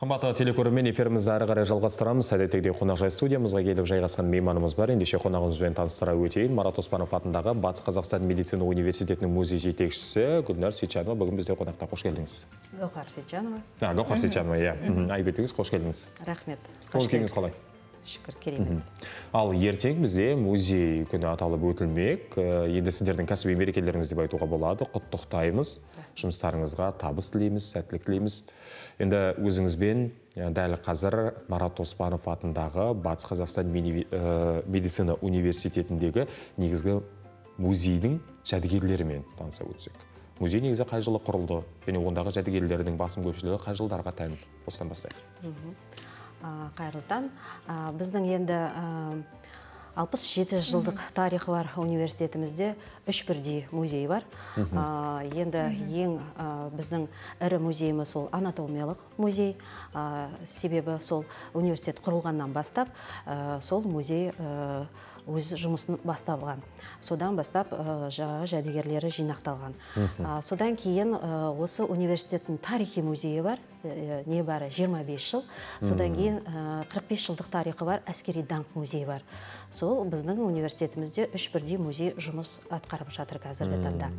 Қымбатты телекөрермен эфирімізді әрі қарай жалғастырамыз. Әдеттегідей қонақжай студиямызға келіп жайғасқан мейманымыз бар. Ендеше қонағымызбен таныстыра өтейін. Марат Оспанов атындағы Батыс Қазақстан медицина университетінің музей жетекшісі Гүлнар Сейтжанова бүгін бізде қонақта қош келдіңіз. Гаухар Сейтжанова. А, Гаухар Сейтжанова, иә. Айбетіңіз қош келдіңіз. Рахмет. Көңіл күйіңіз қалай? Шүкір, керемет. Ал ертең бізде музей күні аталып өтілмек. Енді сіздердің кәсіби мерекелеріңіз деп айтуға болады. Құттықтаймыз. Жұмыстарыңызға табыс тілейміз, сәттілік тілейміз. Енді өзіңізбен дәл қазір Марат Оспанов атындағы Батыс Қазақстан медицина университетіндегі негізгі музейдің жәдігерлерімен таныса өтсек. Музей негізі қай жылы құрылды және ондағы жәдігерлердің басым көпшілігі қай жылдарға тән осыдан бастайық қайырлы таң. Біздің енді а, 67 жылдық тарихы бар университетімізде үш бірдей музей бар. Енді ең біздің ірі музейіміз сол анатомиялық музей. Себебі сол университет құрылғаннан бастап сол музей өз жұмысын басталған. Содан бастап ә, жаңағы жәдігерлері жинақталған. Содан кейін ә, осы университеттің тарихи музейі бар ә, небәрі 25 жыл. Содан кейін ә, 45 жылдық тарихы бар әскери даңқ музейі бар. Сол біздің университетімізде үш бірдей музей жұмыс атқарып жатыр қазіргі таңда.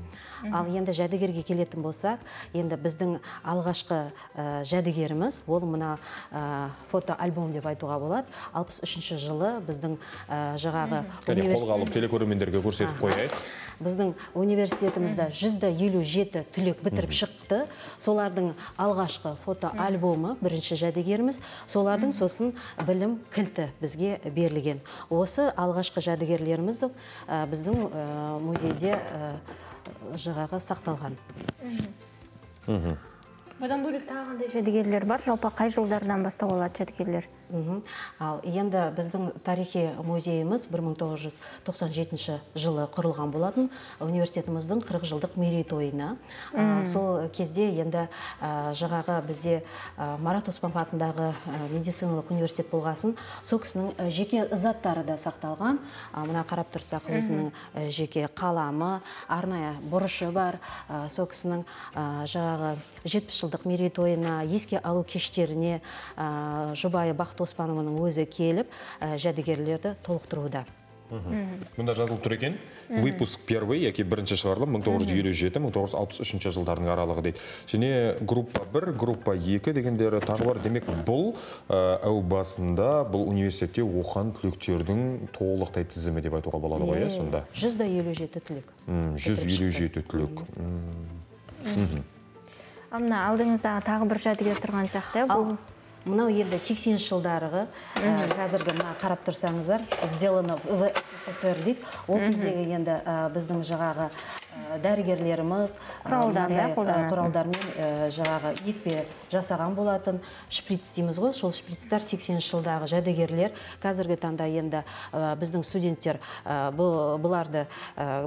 Ал енді жәдігерге келетін болсақ енді біздің алғашқы ә, жәдігеріміз ол мына ә, фотоальбом деп айтуға болады. 63 жылы біздің ә, жаңағы Қолға алып телекөрермендерге көрсетіп қояйық. Біздің университетімізде жүзде елу жеті түлек бітіріп шықты. Солардың алғашқы фотоальбомы бірінші жәдігеріміз. Солардың сосын білім кілті бізге берілген. Осы алғашқы жәдігерлеріміз біздің музейде жаңағы сақталған. Бұдан бөлек тағы қандай жәдігерлер бар? Жалпы қай жылдардан бастау алады жәдігерлер? Ал енді біздің тарихи музейіміз 1997 жылы құрылған болатын. Университетіміздің 40 жылдық мерейтойына. Сол кезде енді а, жаңағы бізде марат оспанов атындағы медициналық университет болғасын сол кісінің жеке заттары да сақталған. Мына қарап тұрсақ өзінің жеке қаламы арнайы бұрышы бар. Сол кісінің жаңағы 70 жылдық мерейтойына еске алу кештеріне жұбайы бақыт оспанованың өзі келіп жәдігерлерді толықтыруда Мұнда жазылып тұр екен, выпуск первый, яки бірінші шығарылым 1957-1963 жылдардың аралығы дейді. Және группа 1, группа 2 дегендері тағы бар. Демек, бұл әу басында бұл университетте оқыған түлектердің толықтай тізімі деп айтуға болады ғой, иә, сонда? жүзде елу жеті түлек М, 157 түлек. М, Ал мына алдыңыздағы тағы бір жәдігер тұрған сияқты. Бұл мынау енді 80 жылдарғы ә, қазіргі мына қарап тұрсаңыздар сделано в ссср дейді ол кездегі енді ә, біздің жаңағы ә, дәрігерлеріміз иә, мынандай, ә, қолданатын. құралдармен жаңағы екпе жасаған болатын шприц дейміз ғой. Сол шприцтар 80 жылдағы жәдігерлер. Қазіргі таңда енді біздің студенттер бұл- бұларды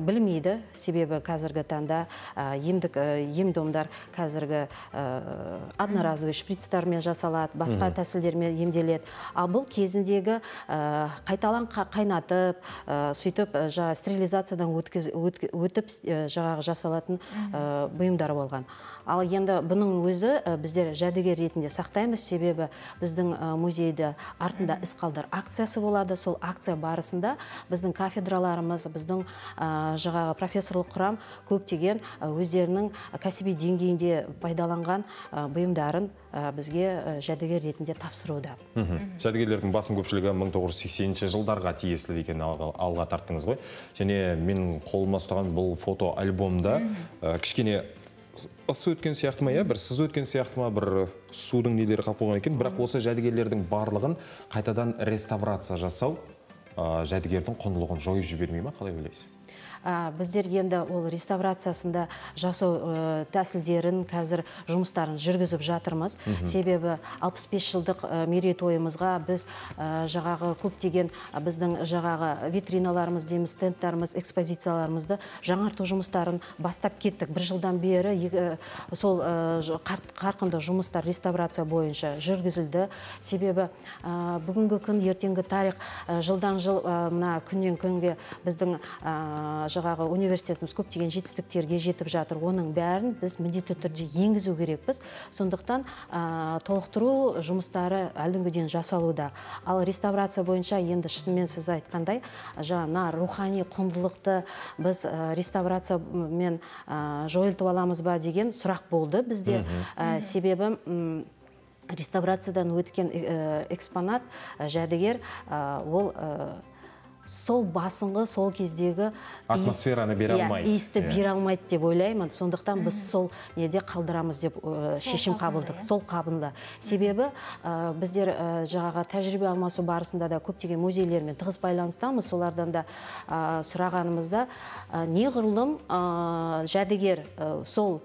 білмейді. Себебі қазіргі таңда емдік ем-домдар қазіргі одноразовый шприцтармен жасалады басқа тәсілдермен емделеді. Ал бұл кезіндегі қайталан қа- қайнатып сөйтіп жаңағы стерилизациядан өтіп жаңағы жасалатын ә, бұйымдар болған. Ал енді бұның өзі біздер жәдігер ретінде сақтаймыз. Себебі біздің музейде артында іс қалдыр акциясы болады. Сол акция барысында біздің кафедраларымыз біздің жаңағы профессорлық құрам көптеген өздерінің кәсіби деңгейінде пайдаланған бұйымдарын бізге жәдігер ретінде тапсыруда. Жәдігерлердің басым көпшілігі 1980 жылдарға тиесілі деген алға, тарттыңыз ғой. Және мен қолыма ұстаған бұл фото альбомда кішкене ыс өткен сияқты ма, иә, бір сыз өткен сияқты ма, бір судың нелері қалып қойған екен, бірақ осы жәдігерлердің барлығын қайтадан реставрация жасау ә, жәдігердің құндылығын жойып жібермей ма, қалай ойлайсыз? Біздер енді ол реставрациясында жасау ә, тәсілдерін қазір жұмыстарын жүргізіп жатырмыз. Себебі 65 жылдық ә, мерейтойымызға біз ә, жаңағы көптеген біздің жаңағы витриналарымыз дейміз стендтарымыз экспозицияларымызды жаңарту жұмыстарын бастап кеттік. Бір жылдан бері сол қарқынды жұмыстар реставрация бойынша жүргізілді. Себебі бүгінгі күн ертеңгі тарих жылдан жыл мына күннен күнге біздің жаңағы университетіміз көптеген жетістіктерге жетіп жатыр. Оның бәрін біз міндетті түрде енгізу керекпіз. Сондықтан ә, толықтыру жұмыстары әлгіден жасалуда. Ал реставрация бойынша енді шынымен сіз айтқандай жаңа рухани құндылықты біз ә, реставрациямен ә, жойылтып аламыз ба деген сұрақ болды бізде. Ә, себебі м, реставрациядан өткен э, экспонат жәдігер ол сол басыңғы сол кездегі Атмосфераны бере Иә, алмайды. иісті Иә. бере алмайды деп ойлаймын. Сондықтан біз сол неде қалдырамыз деп шешім қабылдық. иә. сол қабында. Себебі ә, біздер ә, жаңағы тәжірибе алмасу барысында да көптеген музейлермен тығыз байланыстамыз. Солардан да сұрағанымызда неғұрлым жәдігер сол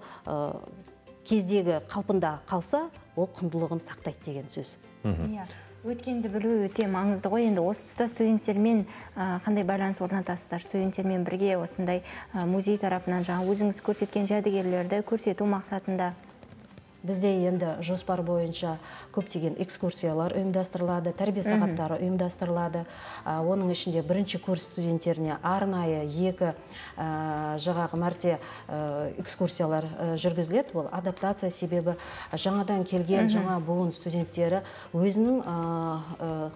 кездегі қалпында қалса ол құндылығын сақтайды деген сөз. Иә. Өткенді білу өте маңызды ғой. Енді осы тұста студенттермен қандай байланыс орнатасыздар? Студенттермен бірге осындай музей тарапынан жаңа өзіңіз көрсеткен жәдігерлерді көрсету мақсатында. Бізде енді жоспар бойынша көптеген экскурсиялар ұйымдастырылады тәрбие сағаттары ұйымдастырылады. Оның ішінде бірінші курс студенттеріне арнайы екі а, жаңағы мәрте экскурсиялар жүргізіледі. Ол адаптация себебі жаңадан келген жаңа буын студенттері өзінің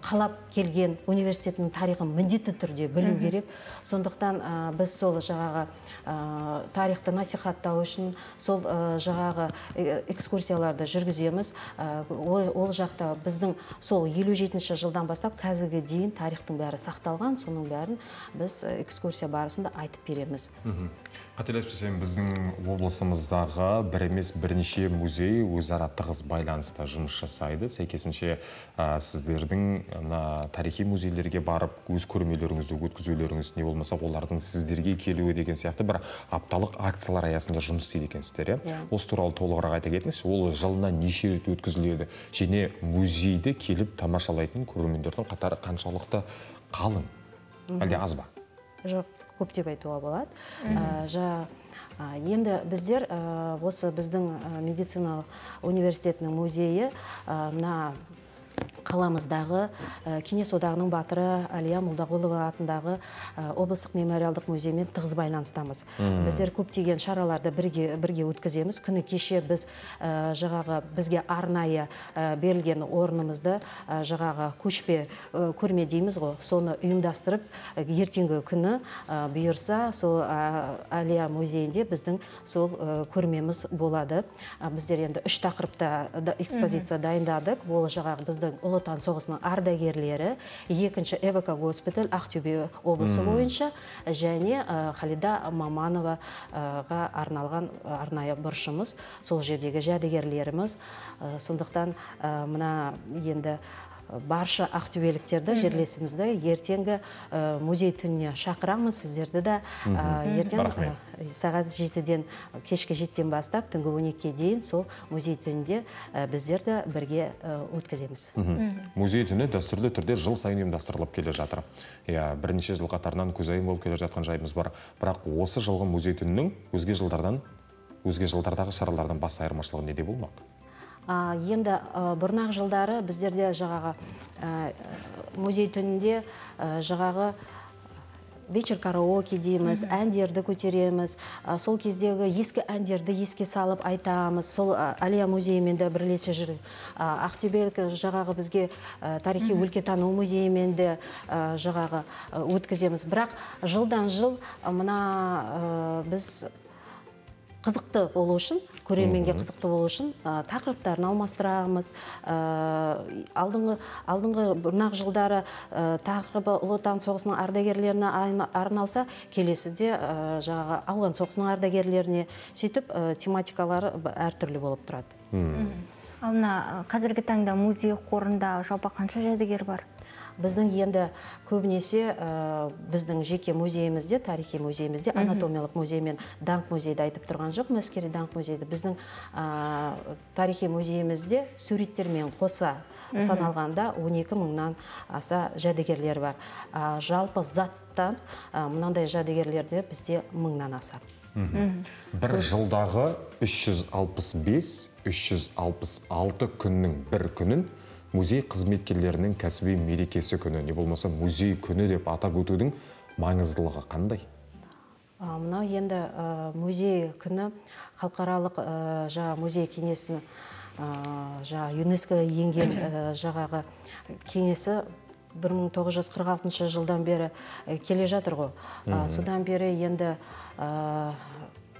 қалап келген университеттің тарихын міндетті түрде білу керек. Сондықтан біз сол жаңағы тарихты насихаттау үшін сол жаңағы э, экскурсияларды жүргіземіз. А, ол, ол жақта біздің сол елу жетінші жылдан бастап қазірге дейін тарихтың бәрі сақталған. Соның бәрін біз э, экскурсия барысында айтып береміз. Қателеспесем біздің облысымыздағы бір емес бірнеше музей өзара тығыз байланыста жұмыс жасайды. Сәйкесінше ә, сіздердің мына тарихи музейлерге барып өз көрмелеріңізді өткізулеріңіз не болмаса олардың сіздерге келуі деген сияқты бір апталық акциялар аясында жұмыс істейді екенсіздер иә? Иә. осы туралы толығырақ айта ол жылына неше рет өткізіледі. Және музейді келіп тамашалайтын көрермендердің қатары қаншалықты қалың? Әлде аз ба? Жоқ көп деп айтуға болады. А, жа- енді біздер осы біздің медициналық университетінің музейі мына қаламыздағы ә, кеңес одағының батыры әлия молдағұлова атындағы ә, облыстық мемориалдық музеймен тығыз байланыстамыз. Біздер көптеген шараларды бірге, бірге өткіземіз. Күні кеше біз ә, жаңағы бізге арнайы берілген орнымызды жаңағы көшпе көрме дейміз ғой. Соны ұйымдастырып ертеңгі күні бұйырса сол әлия музейінде біздің сол көрмеміз болады. Біздер енді үш тақырыпта экспозиция дайындадық. Ол жаңағы біздің ұлы отан соғысының ардагерлері екінші эвк госпиталь ақтөбе облысы бойынша және халида мамановаға арналған арнайы бұрышымыз сол жердегі жәдігерлеріміз. Сондықтан мына енді барша ақтөбеліктерді жерлесімізді ертеңгі ә, музей түніне шақырамыз сіздерді де ә, ертең Рахмет. сағат жетіден кешкі жетіден бастап түнгі он екіге дейін сол музей түнінде біздер де бірге өткіземіз. Музей түні дәстүрлі түрде жыл сайын ұйымдастырылып келе жатыр. Иә бірнеше жыл қатарынан көзайым болып келе жатқан жайымыз бар. Бірақ осы жылғы музей түнінің өзге жылдардан өзге жылдардағы шаралардан басты айырмашылығы неде болмақ? Енді бұрнақ жылдары біздерде жаңағы ә, музей түнінде жаңағы вечер караоке дейміз әндерді көтереміз. Сол кездегі ескі әндерді еске салып айтамыз. Сол әлия музейімен де бірлесе жүр. А, ақтөбелік жаңағы бізге тарихи өлкетану музейімен де а, өткіземіз. Бірақ жылдан жыл мына біз қызықты болу үшін көрерменге қызықты болу үшін ә, тақырыптарын алмастырамыз. Ә, алдыңғы алдыңғы бұрнақ жылдары ә, тақырыбы ұлы отан соғысының ардагерлеріне арналса келесіде ә, жаңағы ауған соғысының ардагерлеріне сөйтіп ә, тематикалары әртүрлі болып тұрады. Ал мына қазіргі таңда музей қорында жалпы қанша жәдігер бар? Біздің енді көбінесе ә, біздің жеке музейімізде тарихи музейімізде анатомиялық музей мен даңқ музейді айтып тұрған жоқпын. Әскери даңқ музейді біздің ә, тарихи музейімізде суреттермен қоса саналғанда 12 мыңнан аса жәдігерлер бар. А, жалпы заттан ә, мынандай жәдігерлерде бізде мыңнан аса. Бір жылдағы 365-366 күннің бір күнін музей қызметкерлерінің кәсіби мерекесі күні. Не болмаса музей күні деп атап өтудің маңыздылығы қандай? Мынау енді музей күні халықаралық жаңа музей кеңесінің жаңа юнеско енген а, жаңағы кеңесі 1946 жылдан бері келе жатыр ғой. Содан бері енді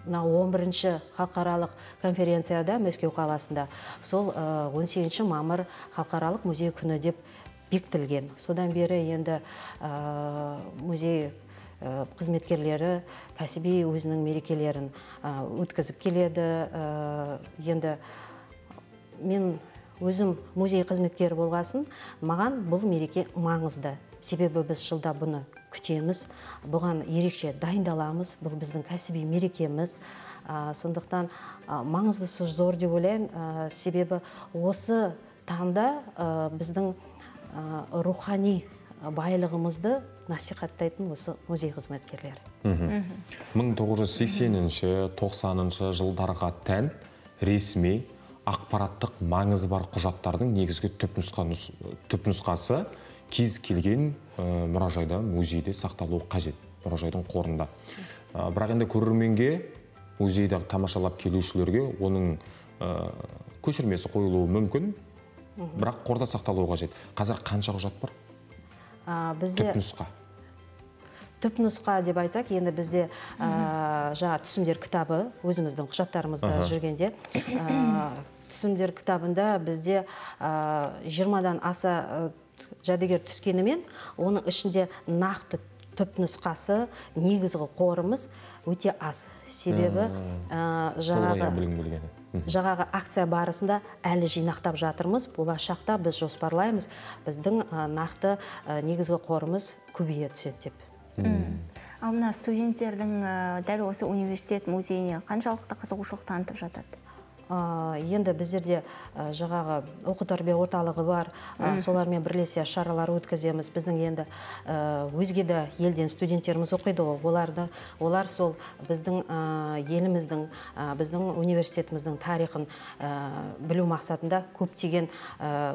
а, мынау 11-ші халықаралық конференцияда мәскеу қаласында. Сол а, 18 мамыр халықаралық музей күні деп бекітілген. Содан бері енді а, музей ә, қызметкерлері кәсіби өзінің мерекелерін өткізіп келеді. Енді мен өзім музей қызметкері болғасын маған бұл мереке маңызды. Себебі біз жылда бұны күтеміз. Бұған ерекше дайындаламыз. Бұл біздің кәсіби мерекеміз. Ә, сондықтан ә, маңыздысы зор деп ойлаймын. Ә, себебі осы таңда ә, біздің ә, рухани байлығымызды насихаттайтын осы музей қызметкерлері. 1980-ші 90-шы жылдарға тән ресми ақпараттық маңызы бар құжаттардың негізгі түпнұсқа түпнұсқасы кез келген ә, мұражайда музейде сақталуы қажет мұражайдың қорында. Ә, бірақ енді көрерменге музейді тамашалап келушілерге оның ә, көшірмесі қойылуы мүмкін бірақ қорда сақталуы қажет. Қазір қанша құжат бар? Ә, бізде түпнұсқа түпнұсқа деп айтсақ енді бізде ә, жаңа түсімдер кітабы өзіміздің құжаттарымызда жүргенде ә, түсімдер кітабында бізде 20-дан аса жәдігер түскенімен оның ішінде нақты түпнұсқасы негізгі қорымыз өте аз. Себебі ә, жаңағы жаңағы акция барысында әлі жинақтап жатырмыз. Болашақта біз жоспарлаймыз біздің ә, нақты ә, негізгі қорымыз көбейе түседі деп. Ал мына студенттердің дәл осы университет музейіне қаншалықты қызығушылық танытып жатады? Енді біздерде а, жаңағы оқу тәрбие орталығы бар. Солармен бірлесе шаралар өткіземіз. Біздің енді өзге де елден студенттеріміз оқиды ғой. Оларды олар сол біздің еліміздің біздің университетіміздің тарихын білу мақсатында көптеген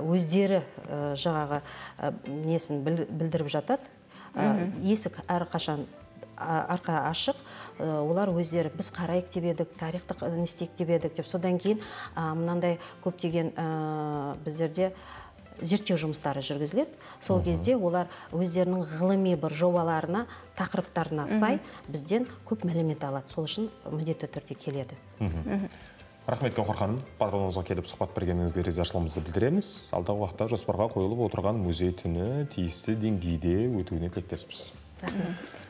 өздері а, несін біл- білдіріп жатады. Есік әрқашан арқа ашық ә, олар өздері біз қарайық деп едік тарихты қ- не істейік деп едік деп. Содан кейін мынандай көптеген ә, біздерде зерттеу жұмыстары жүргізіледі. Сол кезде олар өздерінің ғылыми бір жобаларына тақырыптарына сай бізден көп мәлімет алады. Сол үшін міндетті түрде келеді. Рахмет гауһар ханым. Патронымызға келіп сұхбат бергеніңізге ризашылығымызды білдіреміз. Алдағы уақытта жоспарға қойылып отырған музей түні тиісті деңгейде өтуіне тілектеспіз.